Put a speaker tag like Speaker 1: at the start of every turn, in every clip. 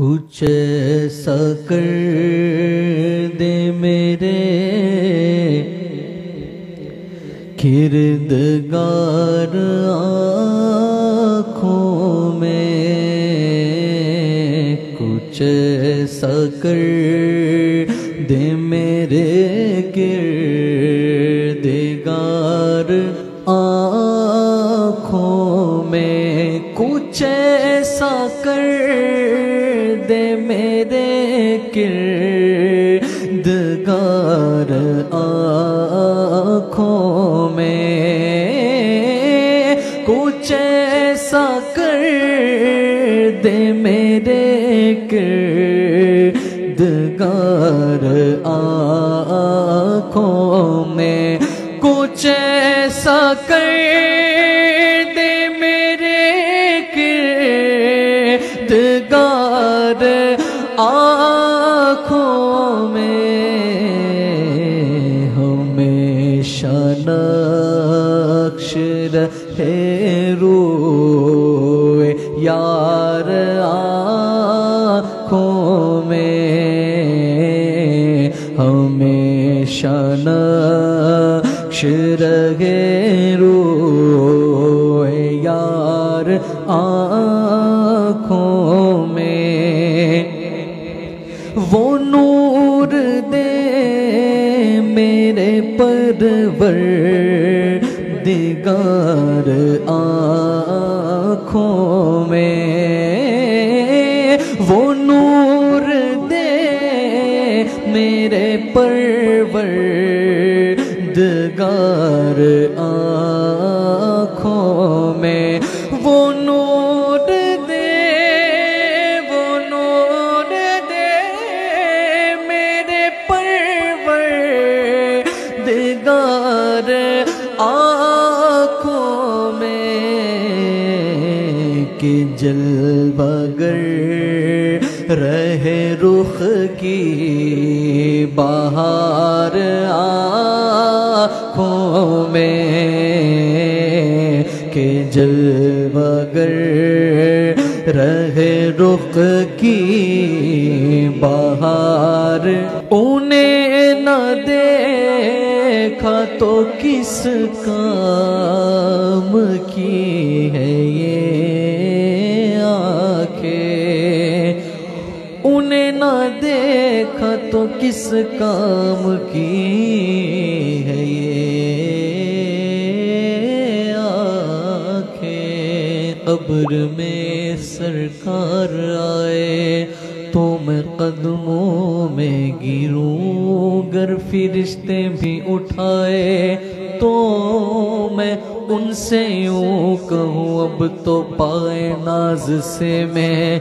Speaker 1: कुछ ऐसा कर दे मेरे। किरदगार आँखों में कुछ ऐसा कर दे मेरे। किरदगार किरदगार आँखों में कुछ ऐसा कर दे मेरे किरदगार आँखों में कुछ ऐसा कर नक्श रहे रो यार आँखों में। वो नूर दे मेरे परवर दिगार आँखों में। वो नूर दे मेरे परवर दिगार आँखों में वो नूर दे, वो नूर दे मेरे परवर दिगार आँखों में कि जलवागर रहे रुख की बाहर आँखों रहे रुख की बाहर। उन्हें न देखा तो किस काम की है ये आँखें। उन्हें न देखा तो किस काम की है ये कब्र में सरकार आए तो मैं कदमों में गिरूं गर फिरिश्ते भी उठाए। तो मैं उनसे यूँ कहूँ, अब तो पाए नाज से मैं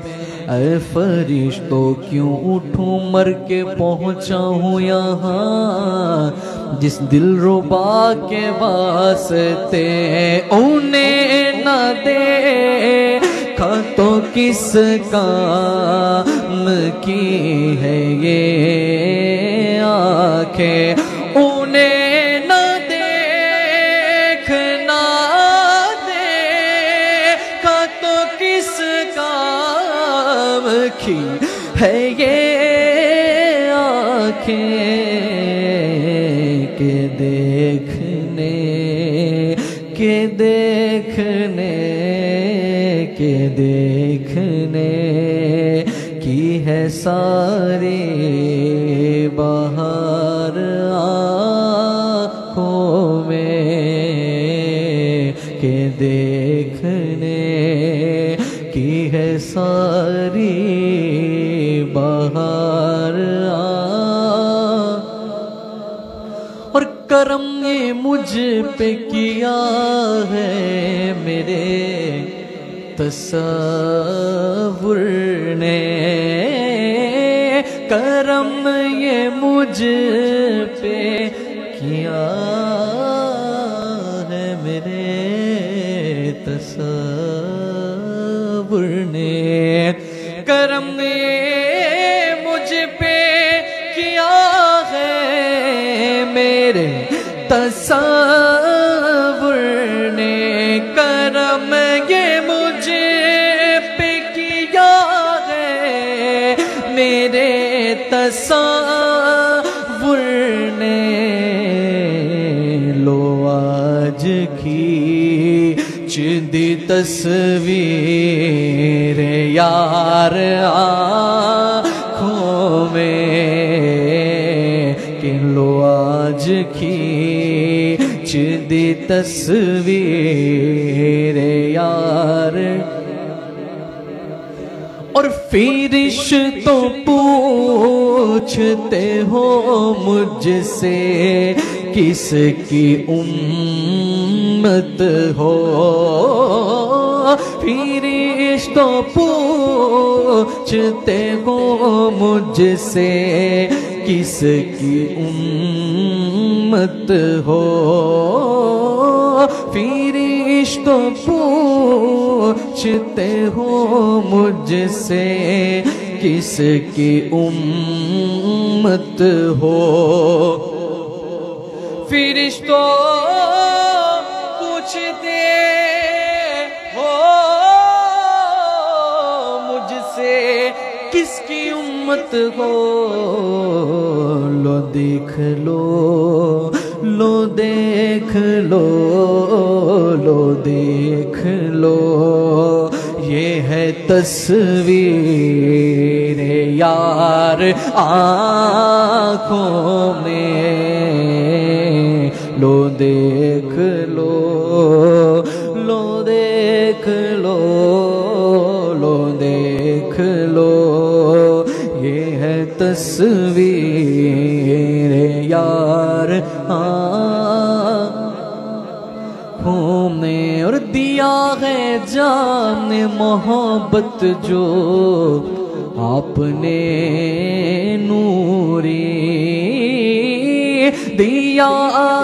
Speaker 1: अरे फरिश्तों क्यों उठूं मर के पहुँचा हूँ यहाँ? जिस दिल रुबा के वास्ते उन्हें न दे खा तो किस काम की है ये आँखें? है ये आँखें के देखने के देखने के देखने की है सारी बाहर आँखों के देखने की है सारी करम ये मुझ पे किया है मेरे तस्वुर ने। करम ये मुझ पे किया है मेरे तस्वुर ने। करम ये मुझ पे किया है मेरे तस्वुर ने करम ये मुझे पे किया है। तस्वुर ने लो आज की चिदी तस्वीर यार आँखों में कि लो आज की तस्वीर यार। और फिर तो पूछते हो मुझसे, किसकी उम्मत हो? फिर तो पूछते हो मुझसे, किसकी उम्मत हो? फिर तो पूछते हो मुझसे, किसकी उम्मत हो? फिर तो पूछते हो मुझसे, किसकी उम्मत हो? लो देख लो लो देख लो लो, देख लो। ये है तस्वीर यार आँखों में। लो, देख लो लो, देख लो लो, देख लो। ये है तस्वीर यार में और दिया है जान मोहब्बत जो आपने नूरी। दिया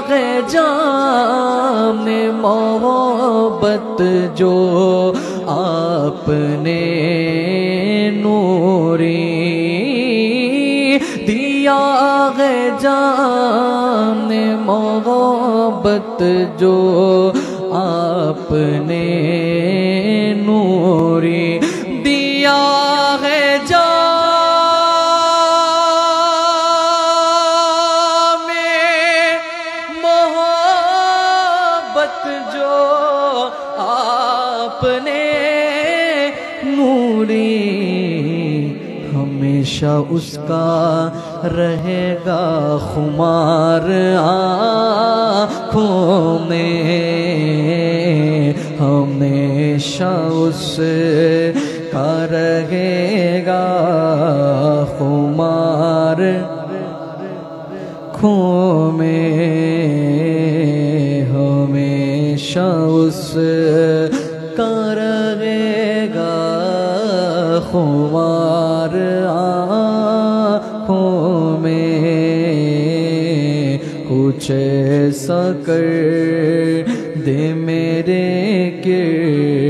Speaker 1: है जान मोहब्बत जो आपने नूरी। दिया है जान मोहब्बत जो आपने नूरी दिया है जान में मोहब्बत जो आपने नूरी हमेशा उसका रहेगा खुमार आँखों में। हमेशा उस का रहेगा खुमार खो में। हमेशा उस खुमार आँखों में कुछ ऐसा कर दे मेरे किरदिगार